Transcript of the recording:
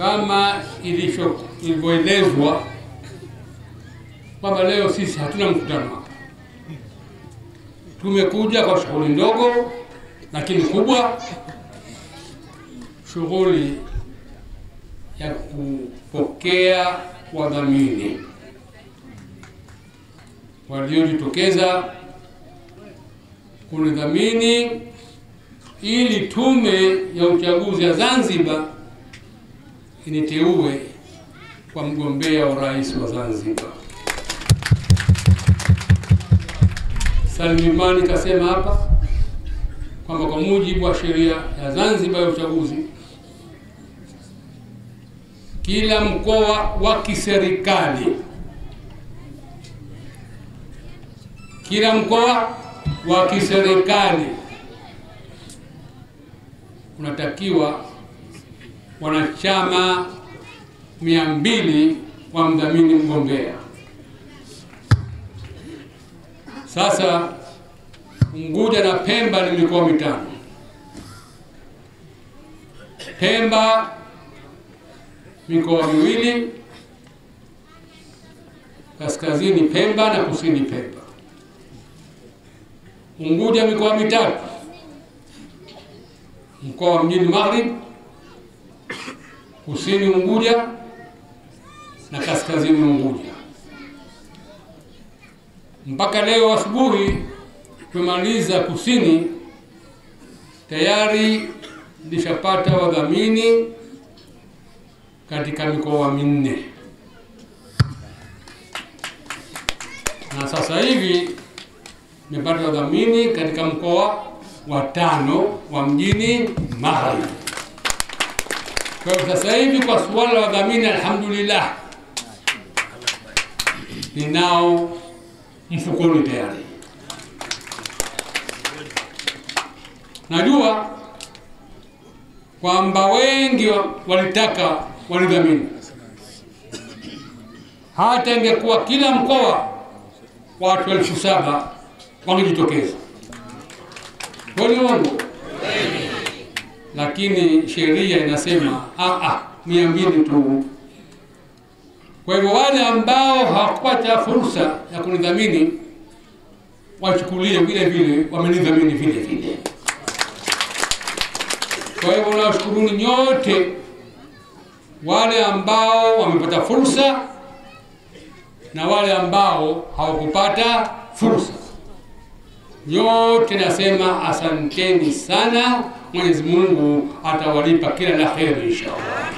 kama ilivyo- ilivyoelezwa kwamba leo sisi hatuna mkutano hapa. Tumekuja kwa shughuli ndogo lakini kubwa, shughuli ya kupokea wadhamini waliojitokeza kunidhamini ili tume ya uchaguzi ya Zanzibar initeue kwa mgombea urais wa Zanzibar. Salim Imani kasema hapa kwamba kwa mujibu wa sheria ya Zanzibar ya uchaguzi, kila mkoa wa kiserikali, kila mkoa wa kiserikali unatakiwa wanachama mia mbili wamdhamini mgombea. Sasa Unguja na Pemba ni mikoa mitano. Pemba mikoa miwili, kaskazini Pemba na kusini Pemba. Unguja mikoa mitatu, mkoa wa mjini Maghrib, kusini Unguja na kaskazini Unguja. Mpaka leo asubuhi tumemaliza kusini, tayari lishapata wadhamini katika mikoa minne, na sasa hivi nimepata wadhamini katika mkoa wa tano wa mjini Magharibi. Kwa hivyo sasa hivi kwa suala la wadhamini, alhamdulillah, ninao mfukoni tayari. Najua kwamba wengi walitaka walidhamini, hata ingekuwa kila mkoa watu elfu saba wangejitokeza. Kweli uongo? Lakini sheria inasema ah, ah, mia mbili tu. Kwa hivyo wale ambao hawakupata fursa ya kunidhamini wachukulie vile vile, wamenidhamini vile vile. Kwa hivyo nawashukuruni nyote wale ambao wamepata fursa na wale ambao hawakupata fursa. Nyote nasema asanteni sana. Mwenyezi Mungu atawalipa kila la kheri inshallah.